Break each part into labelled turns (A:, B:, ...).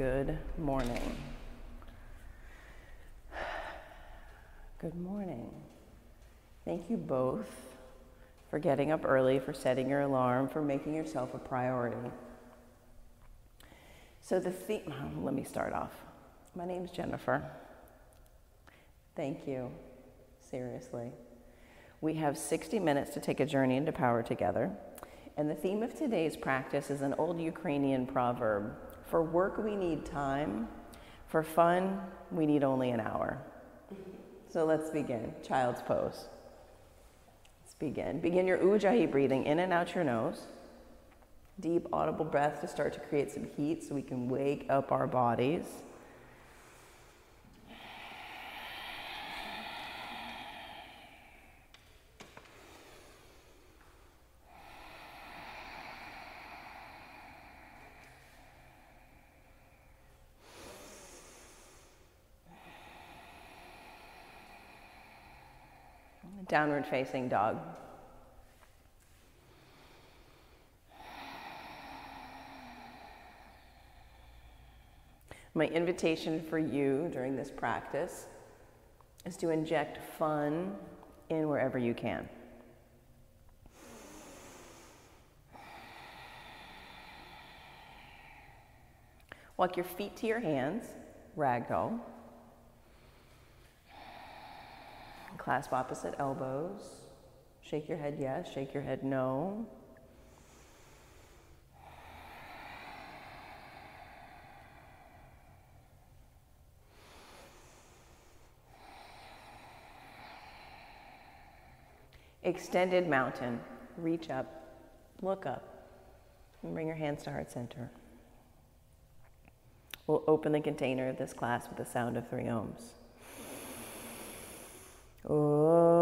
A: Good morning. Good morning. Thank you both for getting up early, for setting your alarm, for making yourself a priority. So, the theme, let me start off. My name is Jennifer. Thank you. Seriously. We have 60 minutes to take a journey into power together. And the theme of today's practice is an old Ukrainian proverb For work, we need time. For fun, we need only an hour. So let's begin. Child's pose. Let's begin. Begin your ujjayi breathing in and out your nose. Deep, audible breath to start to create some heat so we can wake up our bodies. Downward facing dog. My invitation for you during this practice is to inject fun in wherever you can. Walk your feet to your hands, ragdoll. Clasp opposite elbows. Shake your head yes, shake your head no. Extended mountain. Reach up, look up, and bring your hands to heart center. We'll open the container of this class with the sound of three oms. Oh.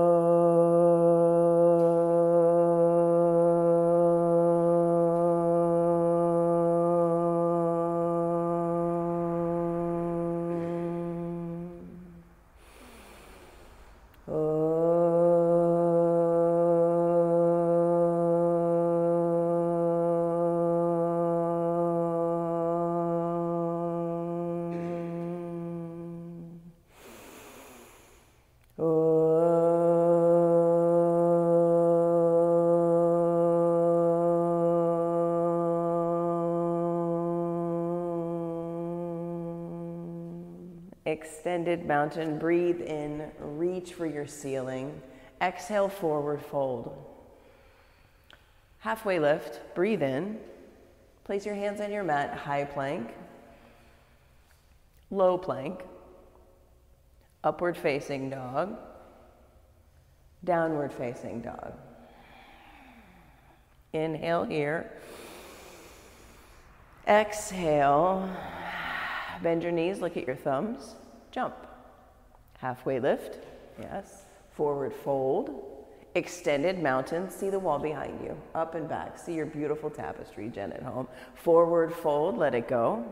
A: Mountain. Breathe in, reach for your ceiling. Exhale, forward fold. Halfway lift. Breathe in. Place your hands on your mat, high plank, low plank, upward facing dog, downward facing dog. Inhale here. Exhale. Bend your knees, look at your thumbs. Jump. Halfway lift. Yes. Forward fold. Extended mountain. See the wall behind you. Up and back. See your beautiful tapestry, Jen at home. Forward fold. Let it go.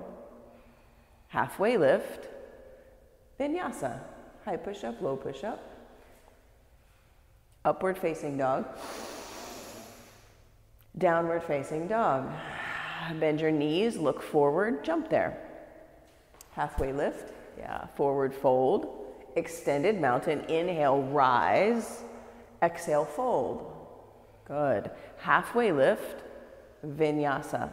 A: Halfway lift. Vinyasa. High push up, low push up. Upward facing dog. Downward facing dog. Bend your knees, look forward, jump there. Halfway lift. Yeah, forward fold. Extended mountain. Inhale, rise. Exhale, fold. Good. Halfway lift. Vinyasa.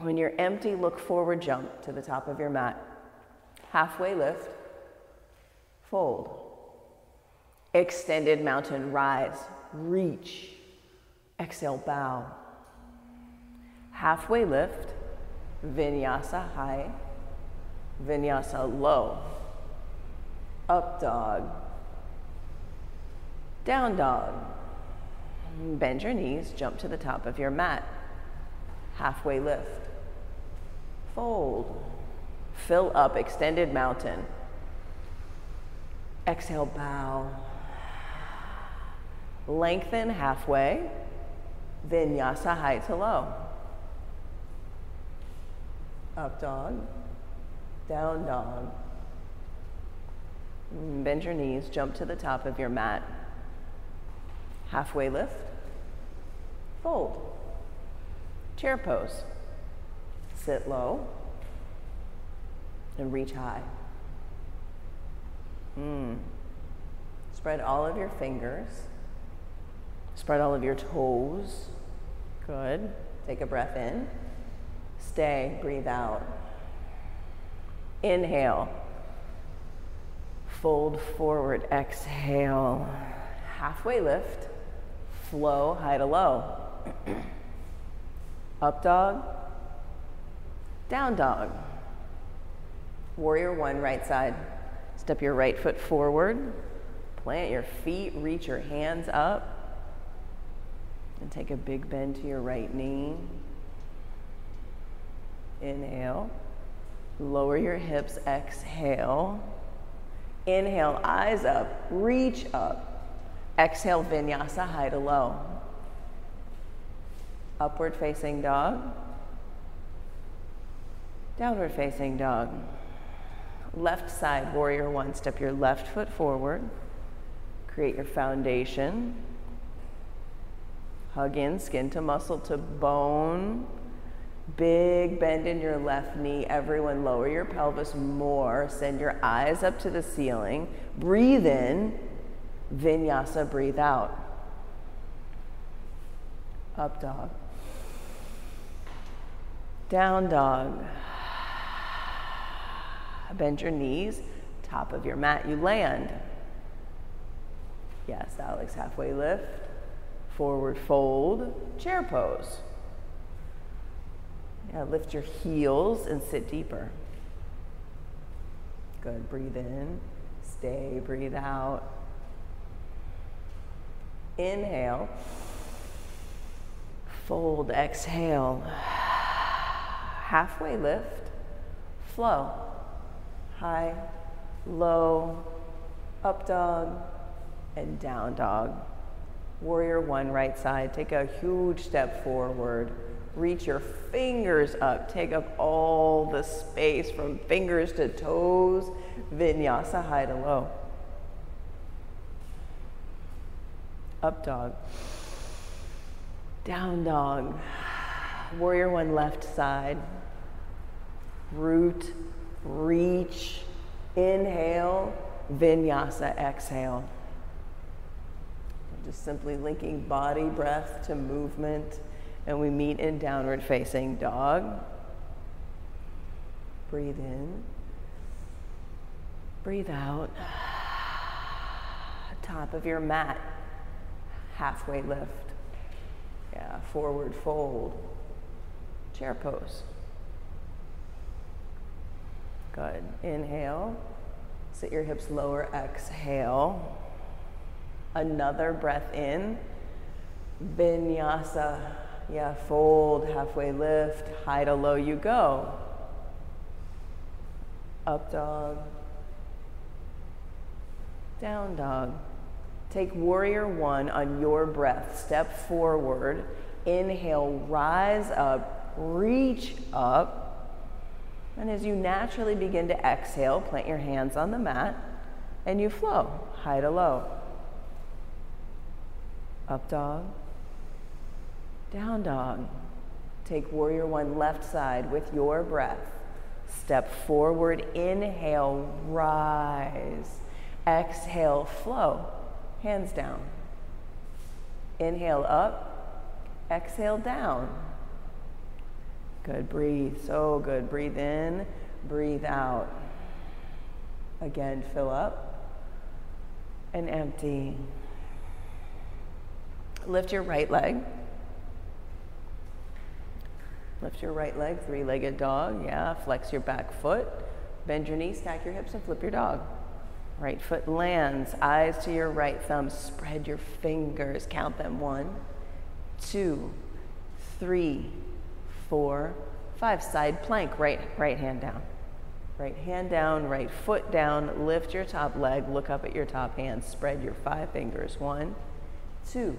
A: When you're empty, look forward, jump to the top of your mat. Halfway lift, fold. Extended mountain, rise, reach. Exhale, bow. Halfway lift, vinyasa high, vinyasa low. Up dog, down dog. Bend your knees, jump to the top of your mat. Halfway lift, fold. Fill up, extended mountain. Exhale, bow. Lengthen halfway. Vinyasa high to low. Up dog, down dog. Bend your knees, jump to the top of your mat. Halfway lift, fold. Chair pose. Sit low and reach high. Mm. Spread all of your fingers. Spread all of your toes. Good. Take a breath in. Stay. Breathe out. Inhale. Fold forward. Exhale. Halfway lift. Flow high to low. Up dog. Down dog. Warrior one, right side. Step your right foot forward. Plant your feet, reach your hands up. And take a big bend to your right knee. Inhale. Lower your hips, exhale. Inhale, eyes up, reach up. Exhale, vinyasa, high to low. Upward facing dog. Downward facing dog. Left side, warrior one. Step your left foot forward. Create your foundation. Hug in, skin to muscle to bone. Big bend in your left knee. Everyone, lower your pelvis more. Send your eyes up to the ceiling. Breathe in. Vinyasa, breathe out. Up dog. Down dog. Bend your knees, top of your mat, you land. Yes, Alex, halfway lift, forward fold, chair pose. Yeah, lift your heels and sit deeper. Good, breathe in, stay, breathe out. Inhale, fold, exhale. Halfway lift, flow high, low, up dog, and down dog. Warrior one, right side. Take a huge step forward. Reach your fingers up. Take up all the space from fingers to toes. Vinyasa, high to low. Up dog. Down dog. Warrior one, left side. Root reach, inhale, vinyasa, exhale. Just simply linking body, breath to movement. And we meet in downward facing dog. Breathe in. Breathe out. Top of your mat. Halfway lift. Yeah, forward fold. Chair pose. Good. Inhale. Sit your hips lower. Exhale. Another breath in. Vinyasa. Yeah, fold, halfway lift, high to low you go. Up dog. Down dog. Take warrior one on your breath. Step forward. Inhale, rise up, reach up. And as you naturally begin to exhale, plant your hands on the mat and you flow high to low. Up dog, down dog. Take warrior one left side with your breath. Step forward, inhale, rise. Exhale, flow, hands down. Inhale up, exhale down. Good. Breathe. So good. Breathe in, breathe out. Again, fill up and empty. Lift your right leg. Lift your right leg, three legged dog. Yeah. Flex your back foot. Bend your knees, stack your hips, and flip your dog. Right foot lands, eyes to your right thumb. Spread your fingers. Count them one, two, three, four, five. Side plank, right, right hand down. Right hand down, right foot down, lift your top leg, look up at your top hand, spread your five fingers. One, two,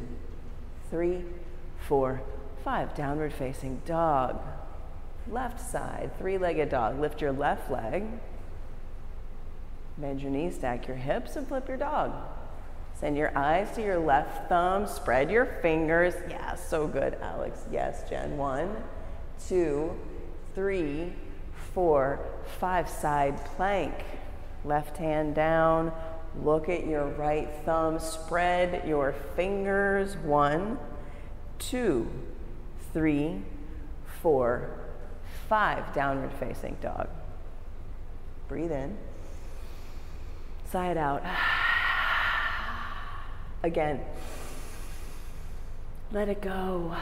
A: three, four, five. Downward facing dog. Left side, three legged dog. Lift your left leg, bend your knees, stack your hips, and flip your dog. Send your eyes to your left thumb. Spread your fingers. Yeah, so good, Alex. Yes, Jen. One, two, three, four, five. Side plank. Left hand down. Look at your right thumb. Spread your fingers. One, two, three, four, five. Downward facing dog. Breathe in. Side out. Again. Let it go.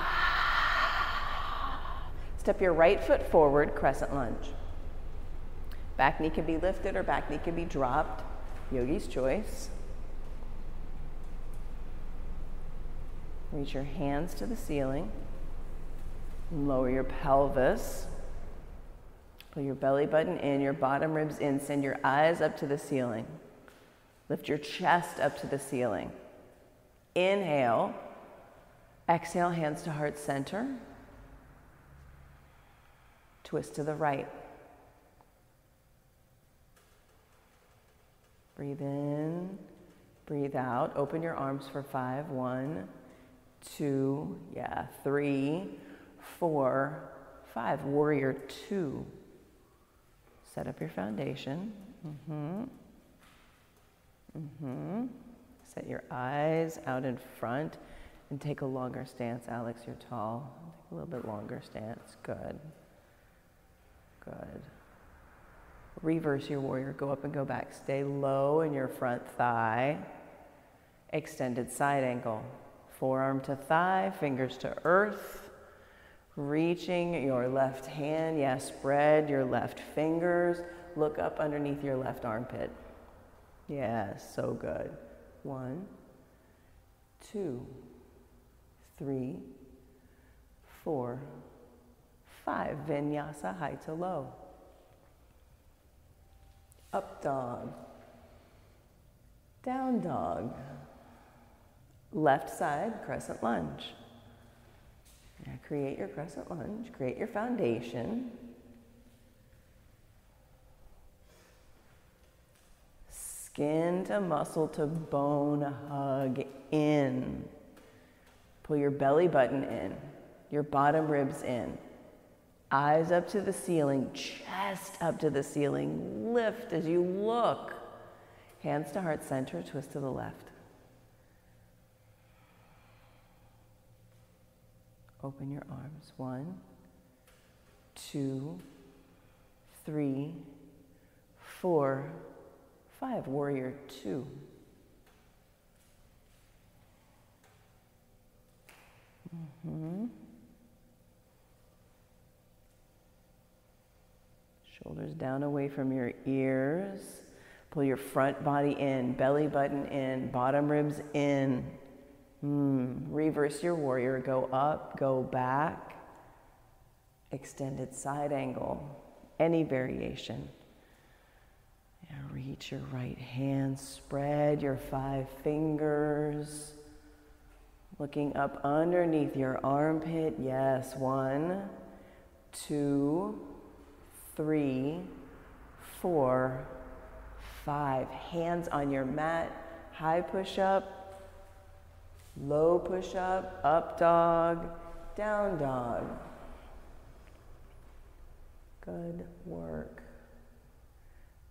A: Step your right foot forward, crescent lunge. Back knee can be lifted or back knee can be dropped. Yogi's choice. Reach your hands to the ceiling. Lower your pelvis. Pull your belly button in, your bottom ribs in. Send your eyes up to the ceiling. Lift your chest up to the ceiling. Inhale. Exhale, hands to heart center. Twist to the right. Breathe in, breathe out. Open your arms for five. One, two, yeah, three, four, five. Warrior two. Set up your foundation. Mm-hmm. Mm-hmm. Set your eyes out in front and take a longer stance. Alex, you're tall. Take a little bit longer stance. Good. Good. Reverse your warrior. Go up and go back. Stay low in your front thigh. Extended side angle. Forearm to thigh, fingers to earth. Reaching your left hand. Yes, spread your left fingers. Look up underneath your left armpit. Yes, so good. One, two, three, four, five. Vinyasa, high to low. Up dog. Down dog. Left side, crescent lunge. Now create your crescent lunge, create your foundation. Skin to muscle to bone hug in. Pull your belly button in, your bottom ribs in. Eyes up to the ceiling, chest up to the ceiling. Lift as you look. Hands to heart center, twist to the left. Open your arms. One, two, three, four, five. Warrior two. Mm-hmm. Shoulders down away from your ears. Pull your front body in, belly button in, bottom ribs in. Mm. Reverse your warrior. Go up, go back. Extended side angle. Any variation. reach your right hand, spread your five fingers. Looking up underneath your armpit. Yes, one, two, three, four, five. Hands on your mat, high push up, low push up, up dog, down dog. Good work.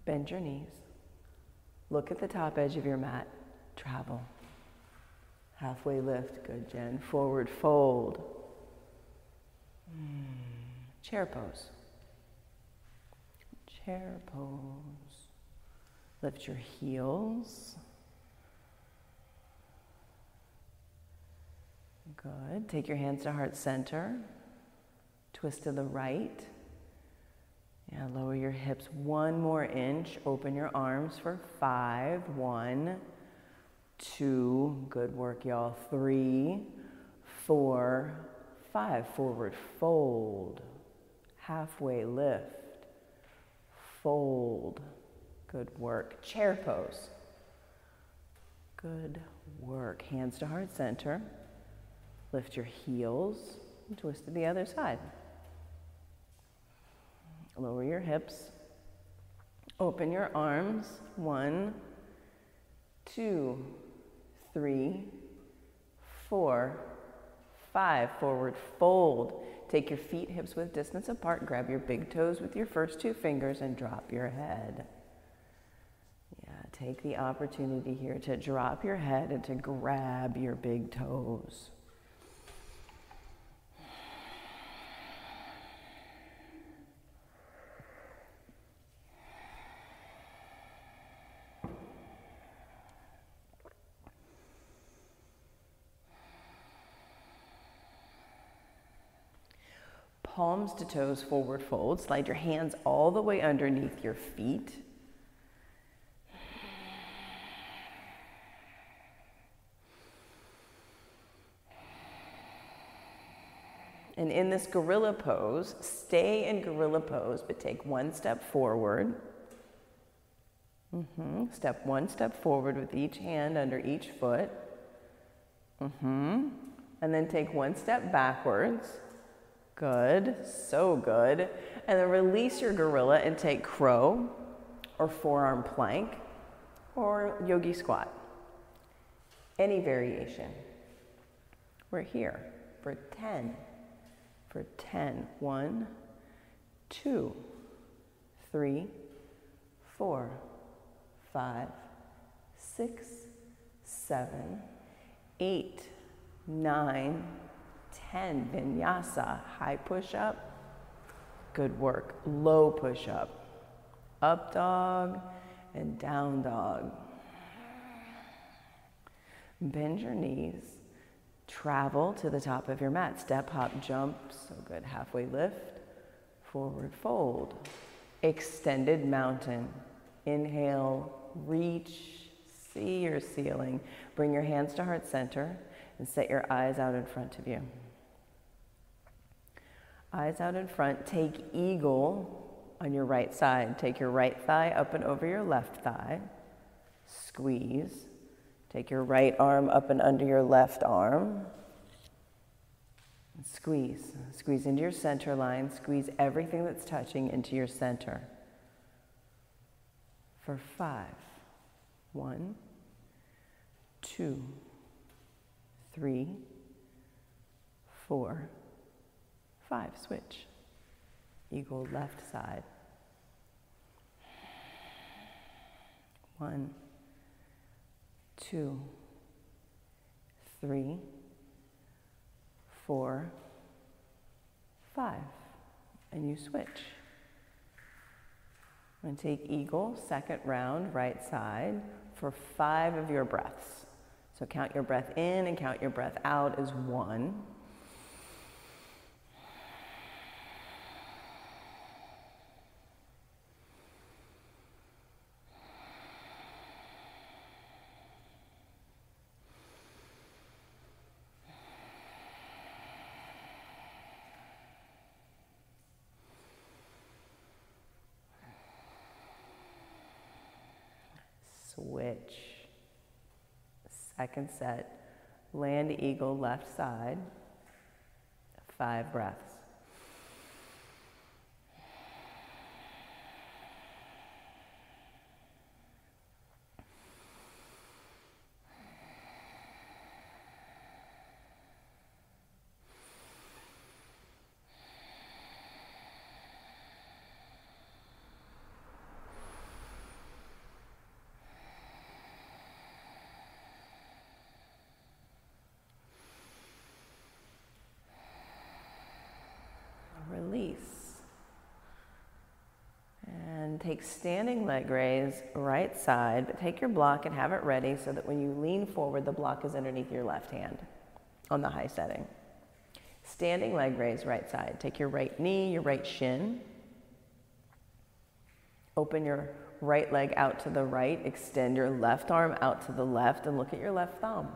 A: Bend your knees. Look at the top edge of your mat. Travel. Halfway lift. Good, Jen. Forward fold. Mm. Chair pose chair pose. Lift your heels. Good. Take your hands to heart center. Twist to the right. Yeah, lower your hips one more inch. Open your arms for five. One, two. Good work, y'all. Three, four, five. Forward fold. Halfway lift fold. Good work. Chair pose. Good work. Hands to heart center. Lift your heels and twist to the other side. Lower your hips. Open your arms. One, two, three, four, five. Forward fold. Take your feet hips width distance apart. Grab your big toes with your first two fingers and drop your head. Yeah, take the opportunity here to drop your head and to grab your big toes. Palms to toes, forward fold. Slide your hands all the way underneath your feet. And in this gorilla pose, stay in gorilla pose, but take one step forward. Mm-hmm. Step one step forward with each hand under each foot. Mm-hmm. And then take one step backwards. Good, so good. And then release your gorilla and take crow or forearm plank or yogi squat. Any variation. We're here for 10. For 10. One, two, three, four, five, six, seven, eight, nine, 10, vinyasa, high push up, good work. Low push up, up dog and down dog. Bend your knees, travel to the top of your mat, step, hop, jump, so good. Halfway lift, forward fold, extended mountain. Inhale, reach, see your ceiling. Bring your hands to heart center and set your eyes out in front of you. Eyes out in front. Take eagle on your right side. Take your right thigh up and over your left thigh. Squeeze. Take your right arm up and under your left arm. Squeeze. Squeeze into your center line. Squeeze everything that's touching into your center. For five. One, two, three, four, Five, switch. Eagle left side. One, two, three, four, five. And you switch. And take eagle, second round, right side, for five of your breaths. So count your breath in and count your breath out as one. switch. Second set, land eagle left side, five breaths. Take standing leg raise, right side, but take your block and have it ready so that when you lean forward, the block is underneath your left hand on the high setting. Standing leg raise, right side. Take your right knee, your right shin. Open your right leg out to the right. Extend your left arm out to the left and look at your left thumb.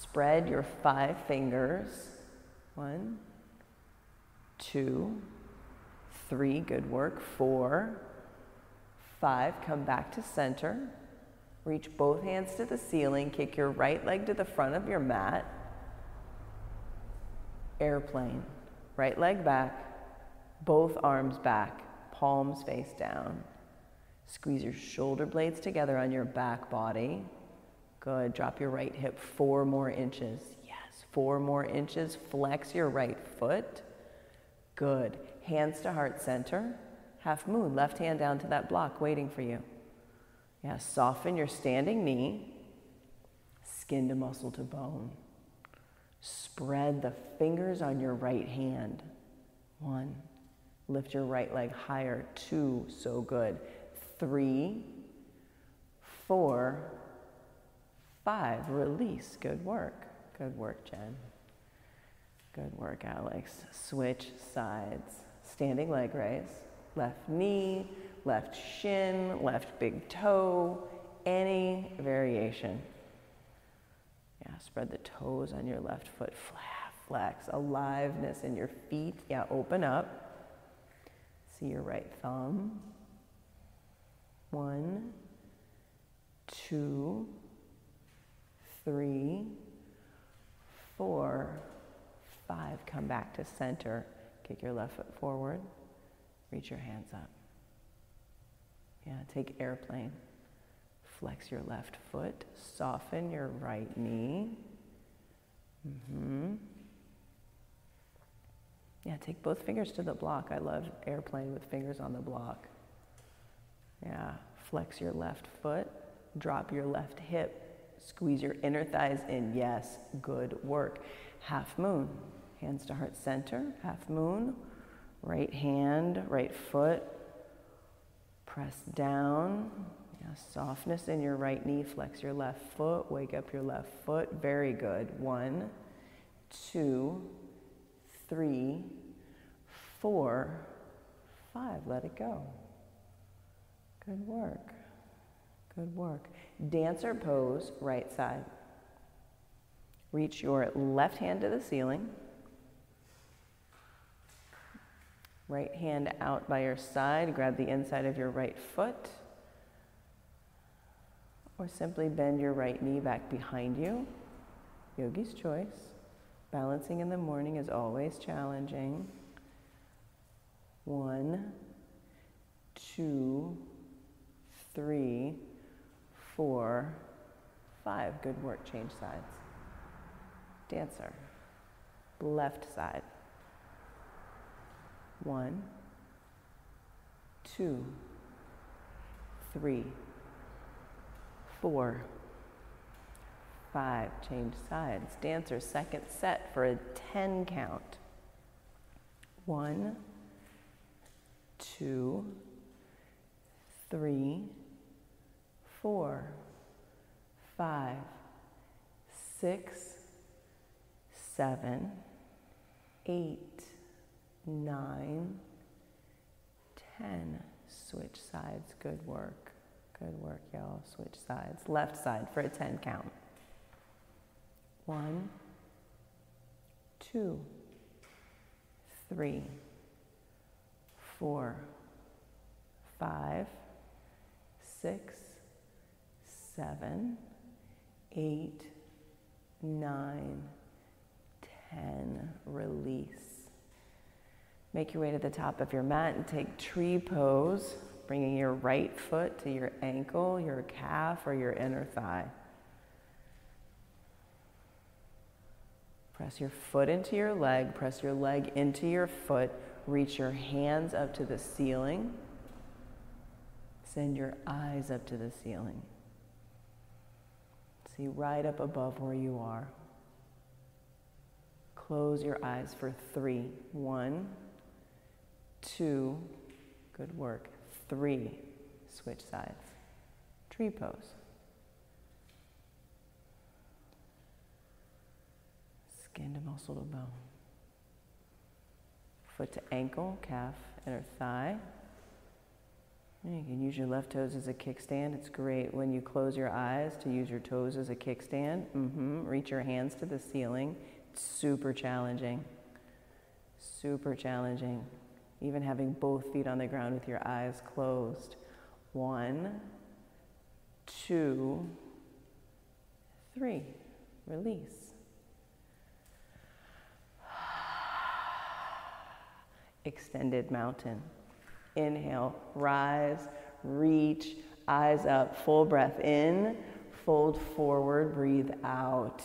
A: Spread your five fingers. One, two, Three, good work. Four, five, come back to center. Reach both hands to the ceiling. Kick your right leg to the front of your mat. Airplane. Right leg back, both arms back, palms face down. Squeeze your shoulder blades together on your back body. Good. Drop your right hip four more inches. Yes, four more inches. Flex your right foot. Good. Hands to heart center. Half moon. Left hand down to that block waiting for you. Yeah, soften your standing knee. Skin to muscle to bone. Spread the fingers on your right hand. One. Lift your right leg higher. Two. So good. Three. Four. Five. Release. Good work. Good work, Jen. Good work, Alex. Switch sides. Standing leg raise. Left knee, left shin, left big toe, any variation. Yeah, spread the toes on your left foot, flex, aliveness in your feet. Yeah, open up. See your right thumb. One, two, three, four, five. Come back to center. Kick your left foot forward. Reach your hands up. Yeah, take airplane. Flex your left foot. Soften your right knee. Mm-hmm. Yeah, take both fingers to the block. I love airplane with fingers on the block. Yeah, flex your left foot. Drop your left hip. Squeeze your inner thighs in. Yes, good work. Half moon. Hands to heart center. Half moon. Right hand, right foot. Press down. Yeah, softness in your right knee. Flex your left foot. Wake up your left foot. Very good. One, two, three, four, five. Let it go. Good work. Good work. Dancer pose, right side. Reach your left hand to the ceiling. Right hand out by your side. Grab the inside of your right foot. Or simply bend your right knee back behind you. Yogi's choice. Balancing in the morning is always challenging. One, two, three, four, five. Good work. Change sides. Dancer. Left side. One, two, three, four, five. Change sides. Dancer, second set for a 10 count. One, two, three, four, five, six, seven, eight, nine, ten. Switch sides. Good work. Good work, y'all. Switch sides. Left side for a 10 count. One, two, three, four, five, six, seven, eight, nine, ten. Release. Make your way to the top of your mat and take tree pose, bringing your right foot to your ankle, your calf, or your inner thigh. Press your foot into your leg, press your leg into your foot, reach your hands up to the ceiling. Send your eyes up to the ceiling. See right up above where you are. Close your eyes for three. One two, good work, three, switch sides, tree pose. Skin to muscle to bone. Foot to ankle, calf, inner thigh. You can use your left toes as a kickstand. It's great when you close your eyes to use your toes as a kickstand. Mm-hmm. Reach your hands to the ceiling. It's super challenging. Super challenging even having both feet on the ground with your eyes closed. One, two, three. Release. Extended mountain. Inhale, rise, reach, eyes up, full breath in, Fold forward, breathe out.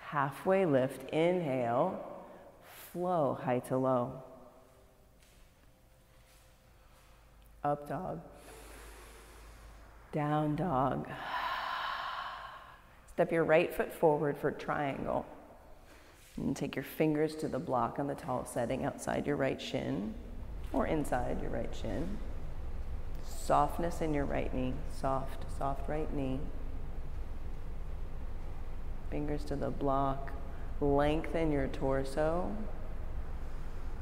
A: Halfway lift, inhale, flow high to low. Up dog. Down dog. Step your right foot forward for triangle. And take your fingers to the block on the tall setting outside your right shin or inside your right shin. Softness in your right knee. Soft, soft right knee. Fingers to the block. Lengthen your torso.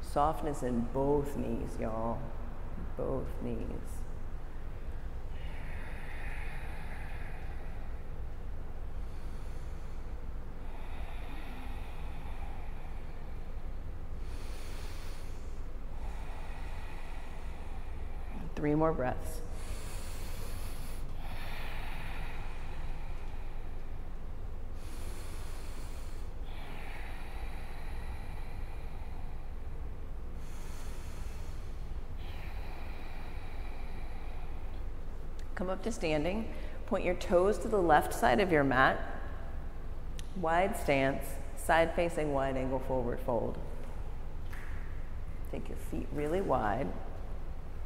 A: Softness in both knees, y'all. Both knees. Three more breaths. Come up to standing. Point your toes to the left side of your mat. Wide stance, side facing wide angle forward fold. Take your feet really wide.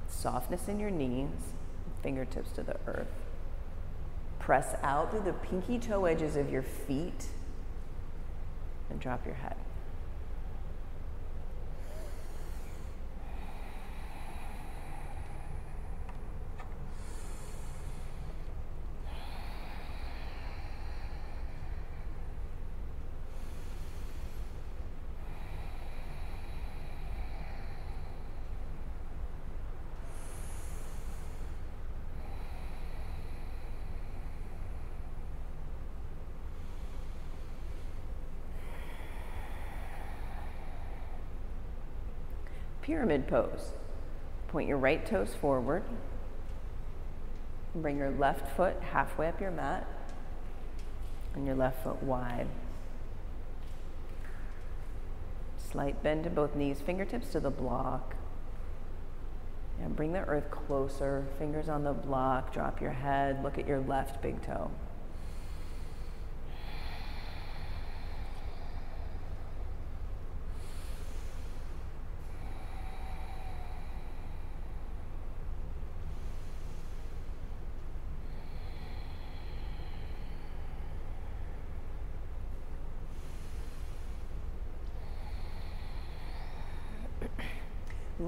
A: Softness in your knees, fingertips to the earth. Press out through the pinky toe edges of your feet and drop your head. Pyramid pose. Point your right toes forward. Bring your left foot halfway up your mat and your left foot wide. Slight bend to both knees, fingertips to the block. And bring the earth closer, fingers on the block, drop your head, look at your left big toe.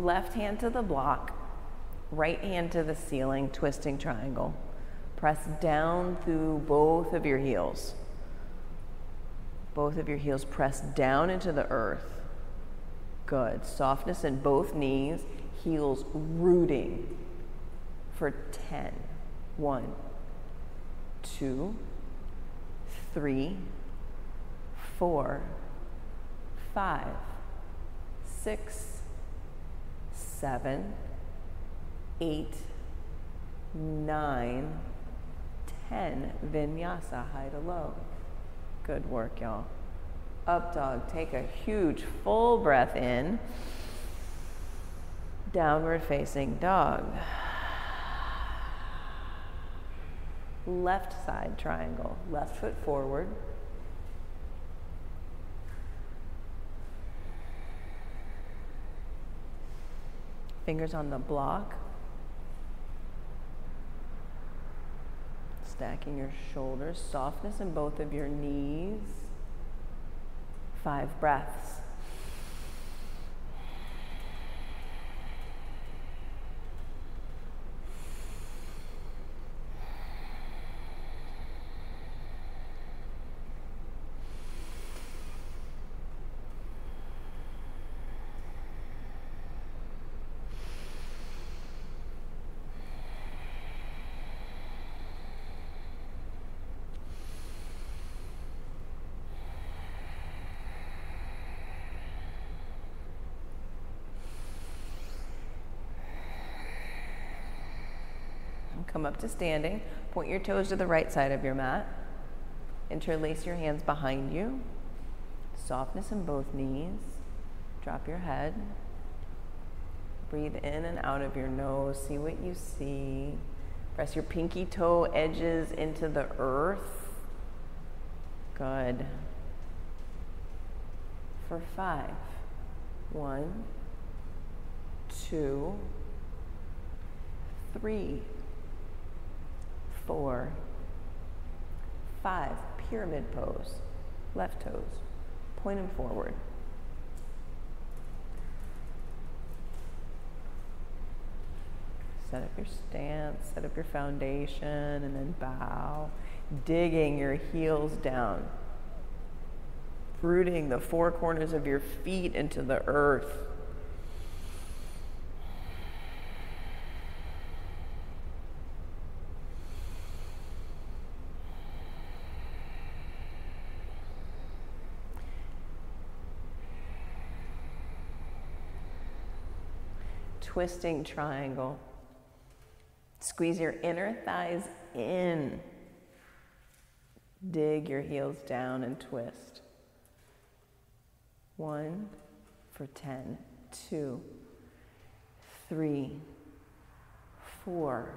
A: Left hand to the block, right hand to the ceiling, twisting triangle. Press down through both of your heels. Both of your heels press down into the earth. Good. Softness in both knees, heels rooting for 10. One, two, three, four, five, six, seven, eight, nine, ten. Vinyasa, high to low. Good work, y'all. Up dog, take a huge full breath in. Downward facing dog. Left side triangle, left foot forward. Fingers on the block. Stacking your shoulders, softness in both of your knees. Five breaths. Come up to standing. Point your toes to the right side of your mat. Interlace your hands behind you. Softness in both knees. Drop your head. Breathe in and out of your nose. See what you see. Press your pinky toe edges into the earth. Good. For five. One, two, three, four, five. Pyramid pose. Left toes. Point them forward. Set up your stance, set up your foundation, and then bow, digging your heels down, rooting the four corners of your feet into the earth. Twisting triangle. Squeeze your inner thighs in. Dig your heels down and twist. One for ten, two, three, four,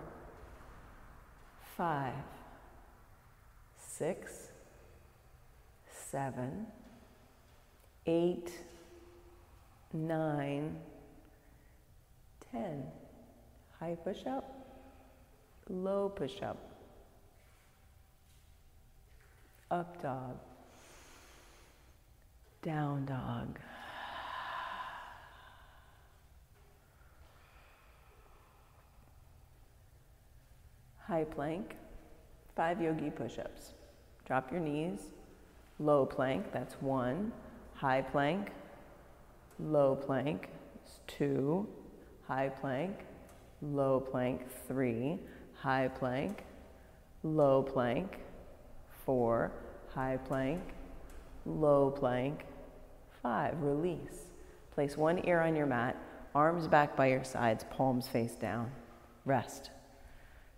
A: five, six, seven, eight, nine, ten. High push up low push up, up dog, down dog. High plank, five yogi push ups. Drop your knees, low plank, that's one. High plank, low plank, two. High plank, low plank, three high plank, low plank, four, high plank, low plank, five, release. Place one ear on your mat, arms back by your sides, palms face down. Rest.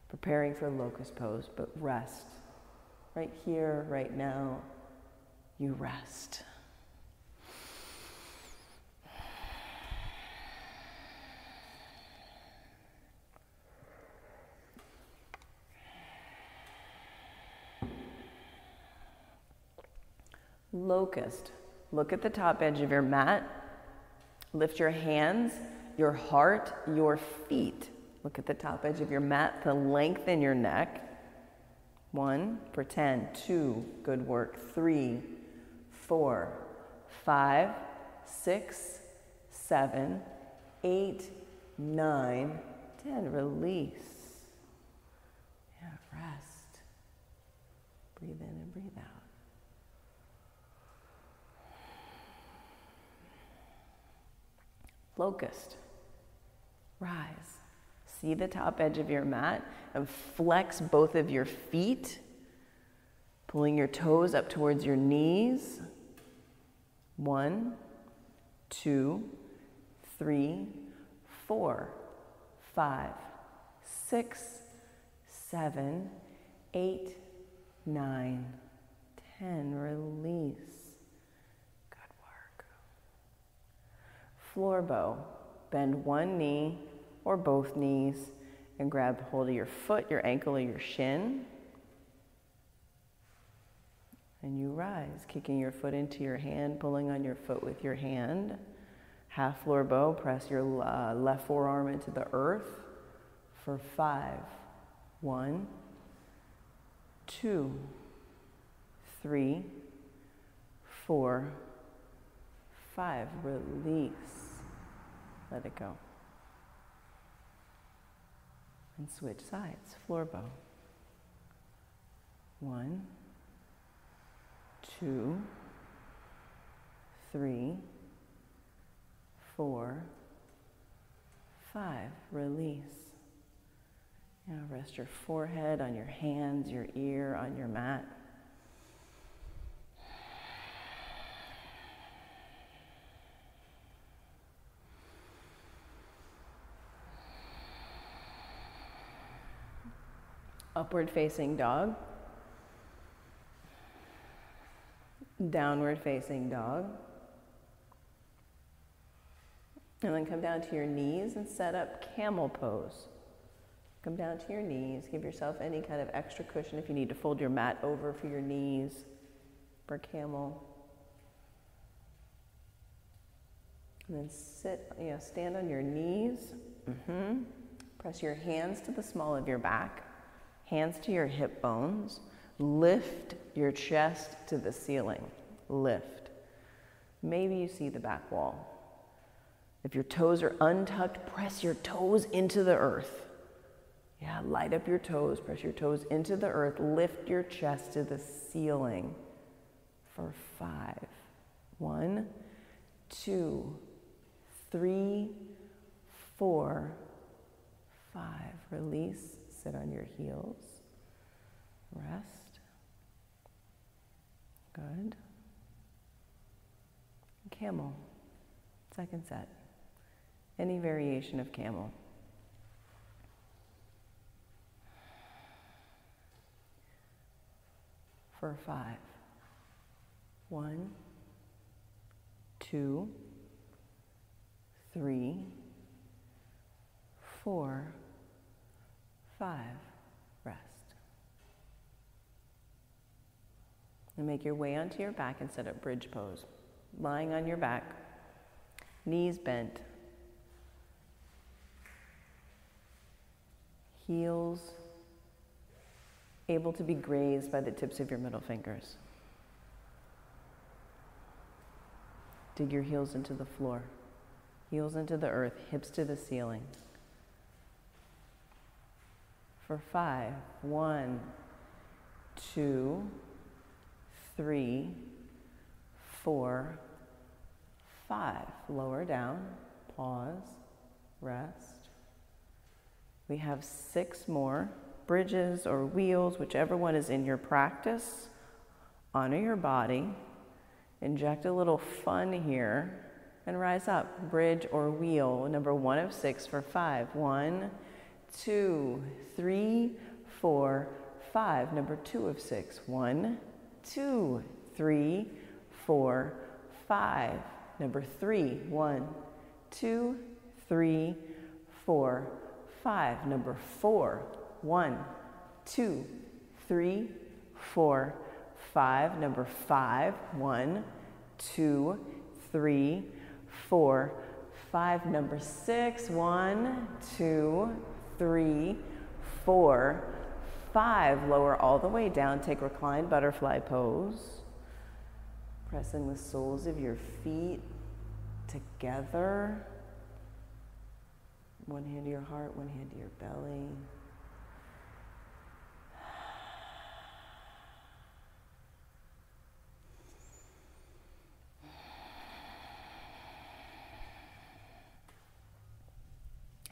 A: Preparing for locust pose, but rest. Right here, right now, you rest. Locust. Look at the top edge of your mat. Lift your hands, your heart, your feet. Look at the top edge of your mat to lengthen your neck. One 10, two, good work. Three, four, five, six, seven, eight, nine, ten. Release. Yeah, rest. Breathe in and breathe out. Locust. Rise. See the top edge of your mat and flex both of your feet, pulling your toes up towards your knees. One, two, three, four, five, six, seven, eight, nine, ten. Release. Floor bow. Bend one knee or both knees and grab hold of your foot, your ankle, or your shin. And you rise, kicking your foot into your hand, pulling on your foot with your hand. Half floor bow, press your uh, left forearm into the earth for five. One, two, three, four, five. Release. Let it go. And switch sides, floor bow. One, two, three, four, five. Release. Now rest your forehead on your hands, your ear on your mat. Upward facing dog, downward facing dog. And then come down to your knees and set up camel pose. Come down to your knees. Give yourself any kind of extra cushion if you need to fold your mat over for your knees for camel. And then sit, you know, stand on your knees. Mm-hmm. Press your hands to the small of your back, hands to your hip bones. Lift your chest to the ceiling. Lift. Maybe you see the back wall. If your toes are untucked, press your toes into the earth. Yeah, light up your toes, press your toes into the earth, lift your chest to the ceiling for five. One, two, three, four, five. Release, sit on your heels, rest. Good. Camel, second set. Any variation of camel. for five. One, two, three, four, five. Rest. And make your way onto your back and set up bridge pose. Lying on your back, knees bent, heels able to be grazed by the tips of your middle fingers. Dig your heels into the floor, heels into the earth, hips to the ceiling. For five, one, two, three, four, five. Lower down, pause, rest. We have six more bridges or wheels, whichever one is in your practice. Honor your body. Inject a little fun here and rise up. Bridge or wheel, number one of six for five. One, two, three, four, five. Number two of six. One, two, three, four, five. Number three. One, two, three, four, five. Number four. One, two, three, four, five. Number five. One, two, three, four, five. Number six. One, two, three, four, five. Lower all the way down. Take reclined butterfly pose. Pressing the soles of your feet together. One hand to your heart, one hand to your belly.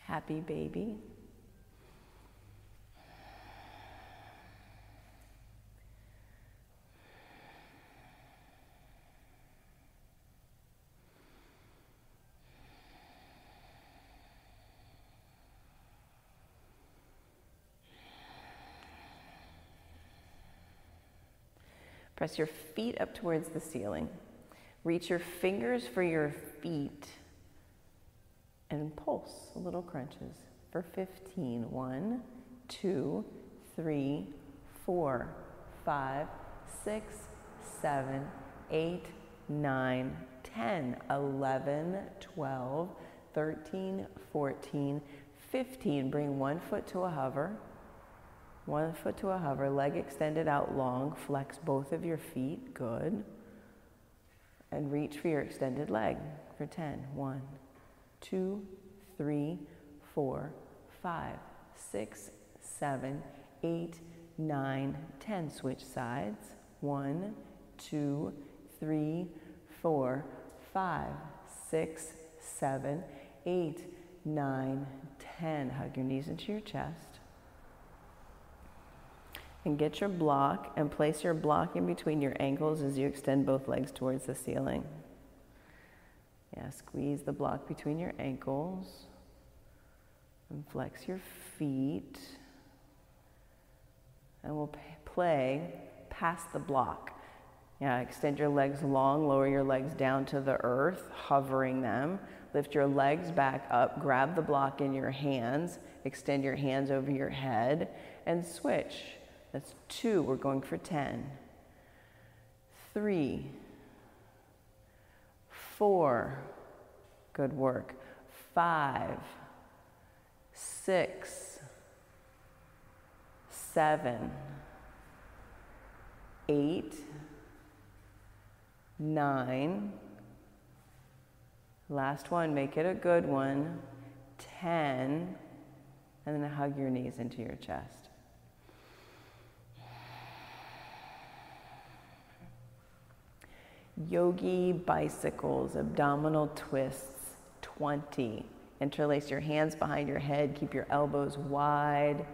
A: happy baby. Press your feet up towards the ceiling. Reach your fingers for your feet and pulse, little crunches for 15. One, two, three, four, five, six, seven, eight, nine, 10, 11, 12, 13, 14, 15. Bring one foot to a hover. One foot to a hover, leg extended out long, flex both of your feet, good. And reach for your extended leg for 10. One, two, three, four, five, six, seven, eight, nine, ten. Switch sides. One, two, three, four, five, six, seven, eight, nine, ten. Hug your knees into your chest. And get your block and place your block in between your ankles as you extend both legs towards the ceiling. Yeah, squeeze the block between your ankles and flex your feet. And we'll play past the block. Yeah, extend your legs long, lower your legs down to the earth, hovering them. Lift your legs back up, grab the block in your hands, extend your hands over your head, and switch. That's two, we're going for 10. Three, four, good work. Five, six, seven, eight, nine, last one, make it a good one, 10, and then hug your knees into your chest. Yogi bicycles, abdominal twists, 20. Interlace your hands behind your head, keep your elbows wide.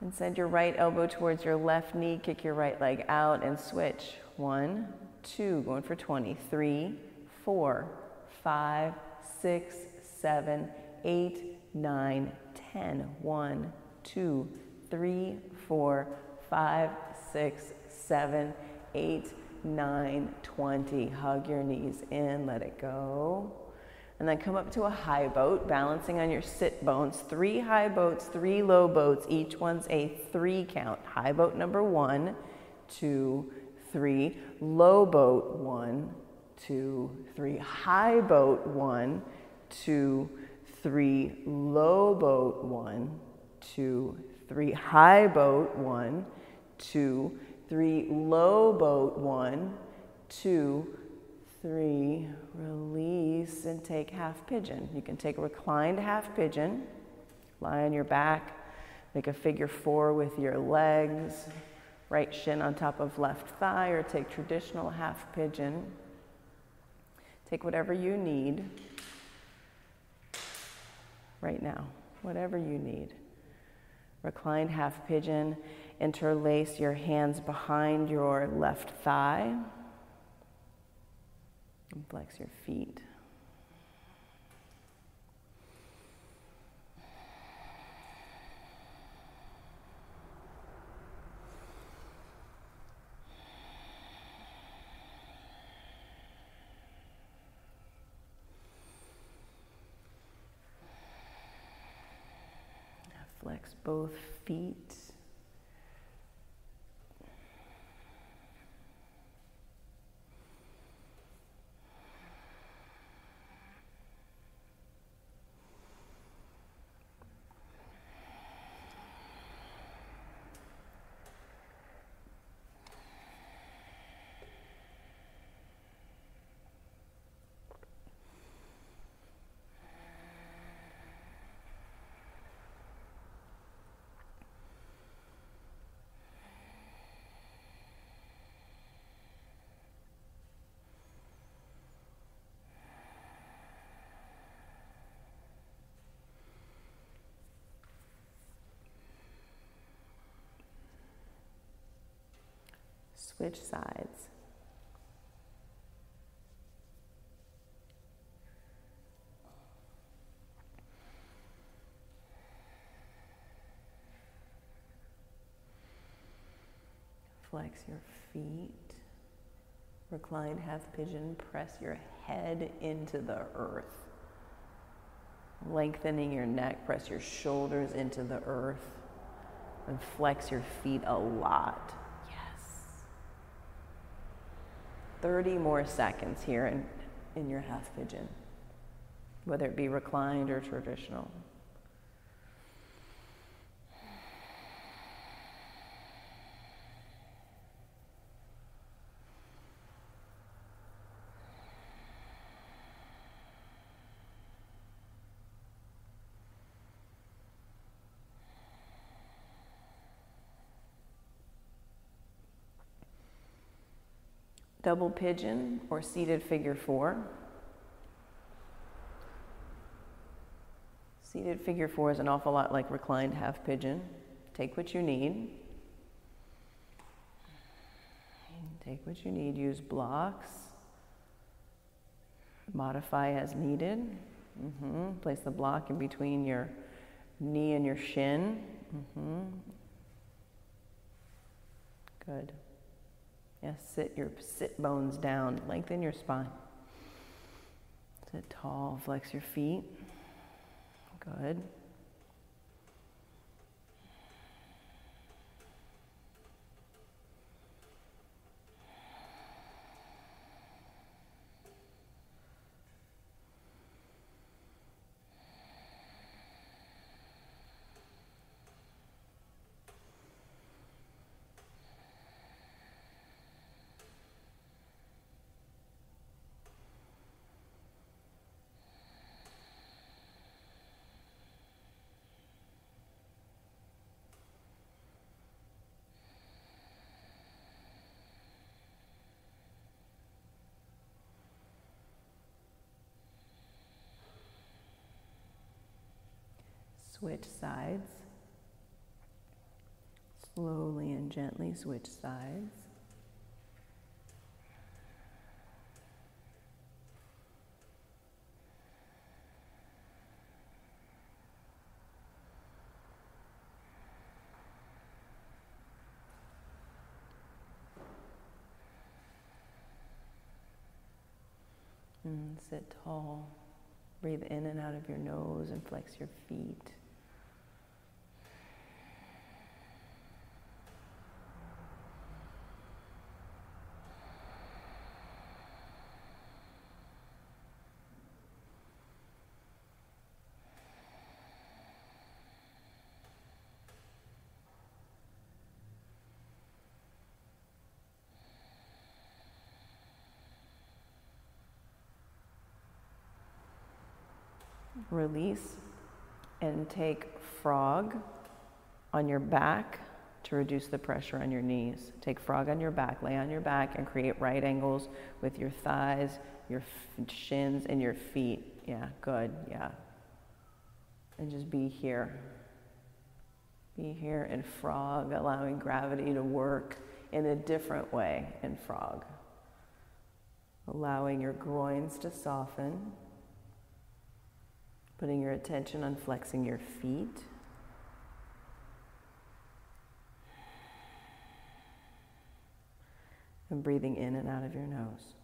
A: And send your right elbow towards your left knee, kick your right leg out and switch. One, two, going for 20. Three, four, five, six, seven, eight, nine, ten. One, two, three, four, five, six, seven, eight, nine, 20. Hug your knees in, let it go. And then come up to a high boat, balancing on your sit bones. Three high boats, three low boats. Each one's a three count. High boat number one, two, three. Low boat, one, two, three. High boat, one, two, three. Low boat, one, two, three. High boat, one, two, three. Low boat, one, two, three, release, and take half pigeon. You can take a reclined half pigeon, lie on your back, make a figure four with your legs, right shin on top of left thigh, or take traditional half pigeon. Take whatever you need right now, whatever you need. Reclined half pigeon, interlace your hands behind your left thigh. And flex your feet. Flex both feet. Switch sides. Flex your feet. Reclined half pigeon. Press your head into the earth. Lengthening your neck. Press your shoulders into the earth. And flex your feet a lot. 30 more seconds here in, in your half pigeon, whether it be reclined or traditional. Double pigeon or seated figure four. Seated figure four is an awful lot like reclined half pigeon. Take what you need. Take what you need. Use blocks. Modify as needed. Mm-hmm. Place the block in between your knee and your shin. Mm-hmm. Good. Yes, sit your sit bones down, lengthen your spine. Sit tall, flex your feet. Good. Switch sides. Slowly and gently switch sides. Sit tall. Breathe in and out of your nose and flex your feet. Release and take frog on your back to reduce the pressure on your knees. Take frog on your back, lay on your back, and create right angles with your thighs, your shins, and your feet. Yeah, good, yeah. And just be here. Be here in frog, allowing gravity to work in a different way in frog. Allowing your groins to soften. Putting your attention on flexing your feet. And breathing in and out of your nose.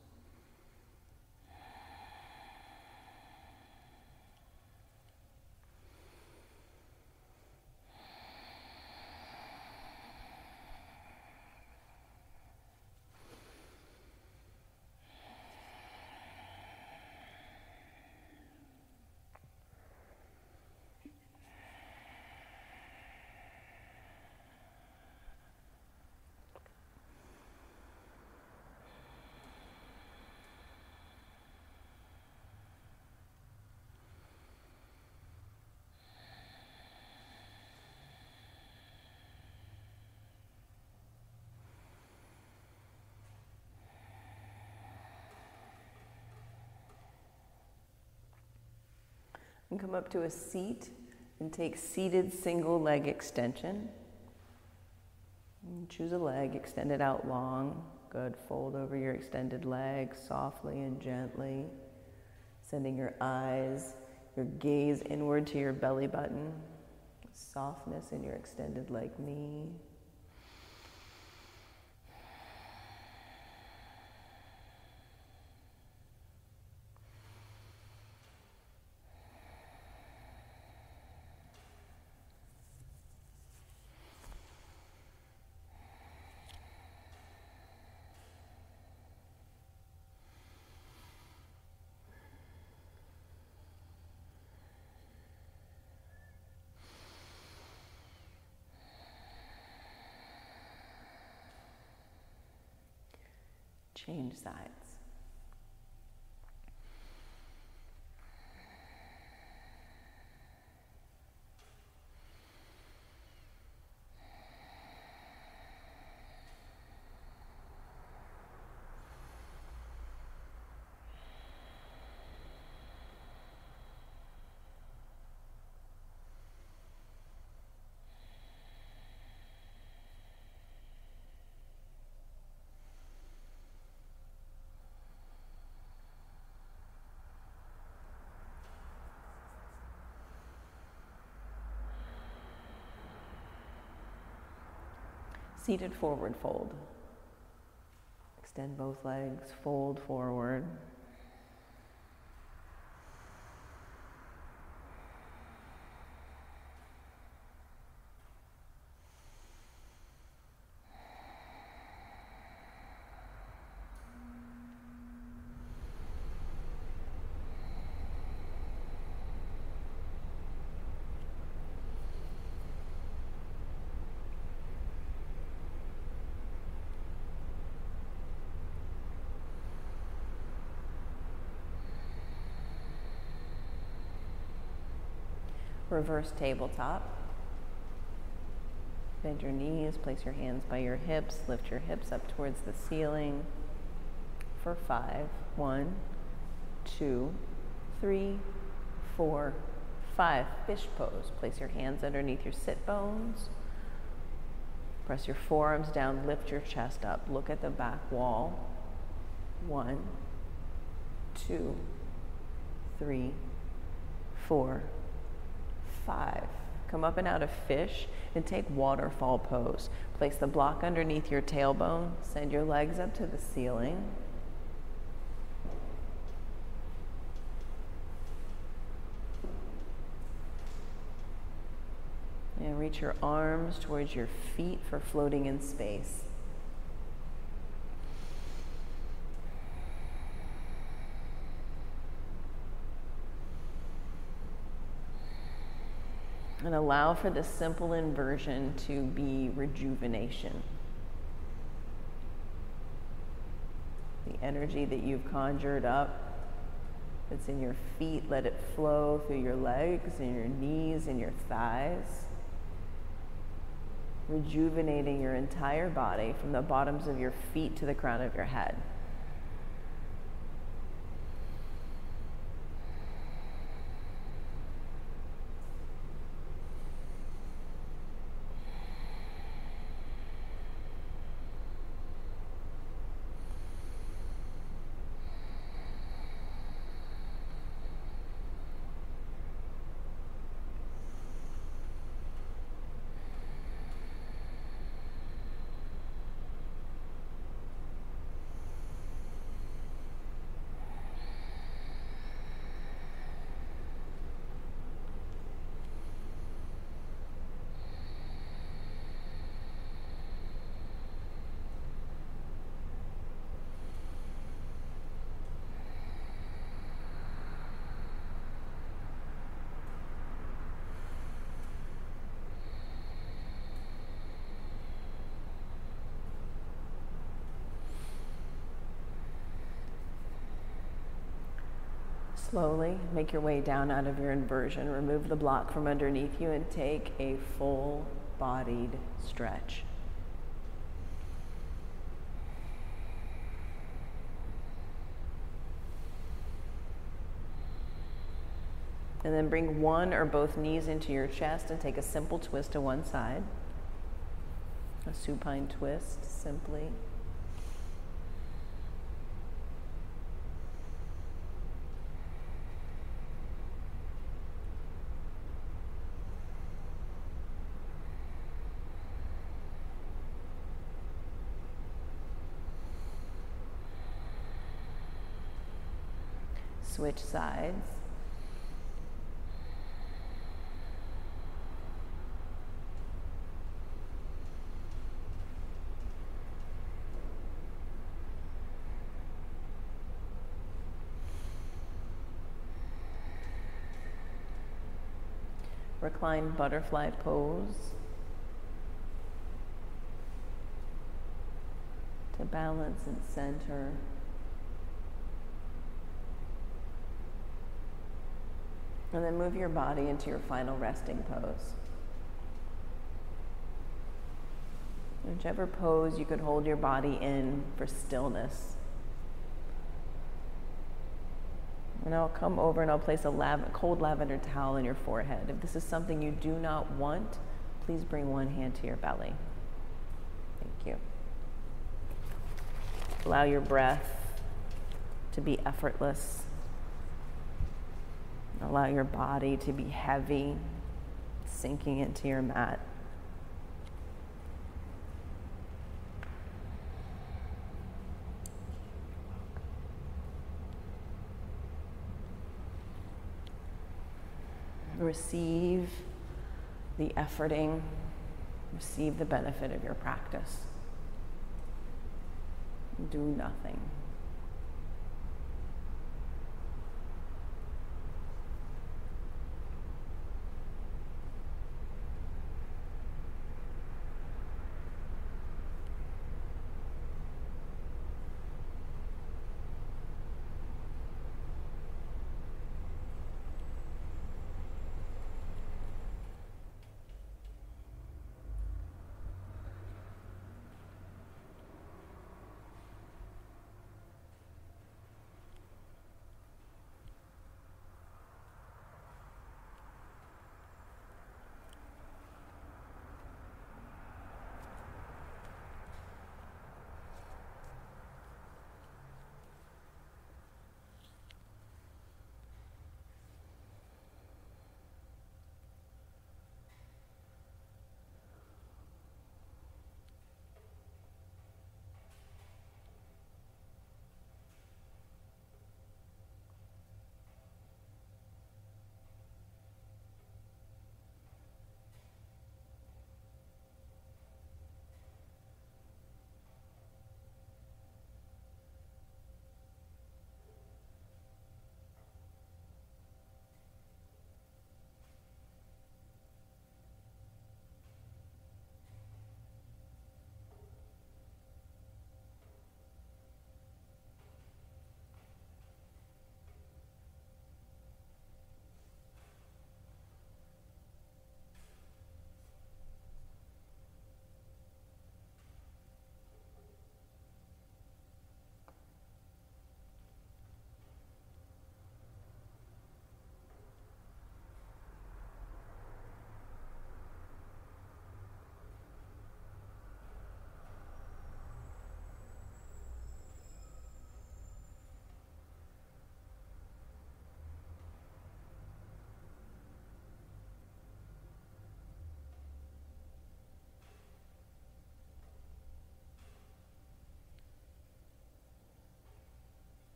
A: And come up to a seat and take seated single leg extension. And choose a leg, extend it out long. Good. Fold over your extended leg softly and gently, sending your eyes, your gaze inward to your belly button. Softness in your extended leg knee. Change sides. Seated forward fold. Extend both legs, fold forward. Reverse tabletop. Bend your knees, place your hands by your hips, lift your hips up towards the ceiling for five. One, two, three, four, five. Fish pose. Place your hands underneath your sit bones. Press your forearms down, lift your chest up. Look at the back wall. One, two, three, four, five. Come up and out of fish and take waterfall pose. Place the block underneath your tailbone. Send your legs up to the ceiling. And reach your arms towards your feet for floating in space. And allow for the simple inversion to be rejuvenation. The energy that you've conjured up that's in your feet, let it flow through your legs and your knees and your thighs rejuvenating your entire body from the bottoms of your feet to the crown of your head. Slowly make your way down out of your inversion. Remove the block from underneath you and take a full bodied stretch. And then bring one or both knees into your chest and take a simple twist to one side. A supine twist, simply. Switch sides. Recline butterfly pose. To balance and center. And then move your body into your final resting pose. Whichever pose you could hold your body in for stillness. And I'll come over and I'll place a lav- cold lavender towel on your forehead. If this is something you do not want, please bring one hand to your belly. Thank you. Allow your breath to be effortless. Allow your body to be heavy, sinking into your mat. Receive the efforting, receive the benefit of your practice. Do nothing.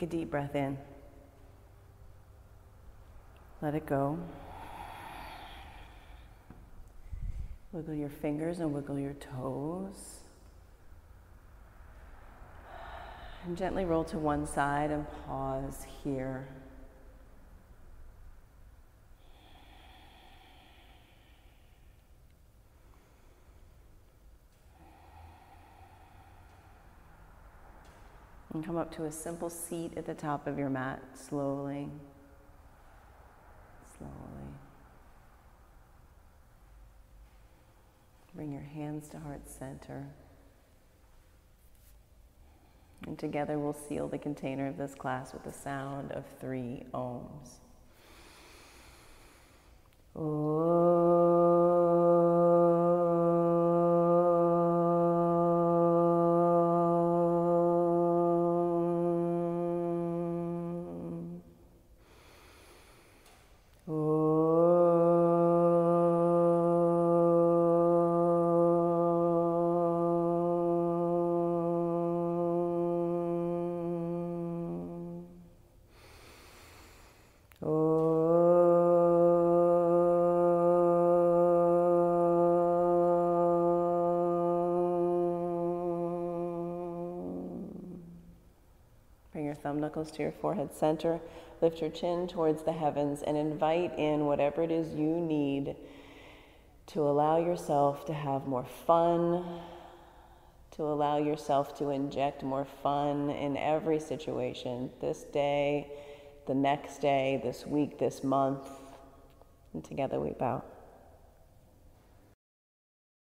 A: Take a deep breath in. Let it go. Wiggle your fingers and wiggle your toes. And gently roll to one side and pause here. And come up to a simple seat at the top of your mat slowly. Slowly. Bring your hands to heart center. And together we'll seal the container of this class with the sound of three oms. thumb knuckles to your forehead center. Lift your chin towards the heavens and invite in whatever it is you need to allow yourself to have more fun, to allow yourself to inject more fun in every situation this day, the next day, this week, this month. And together we bow.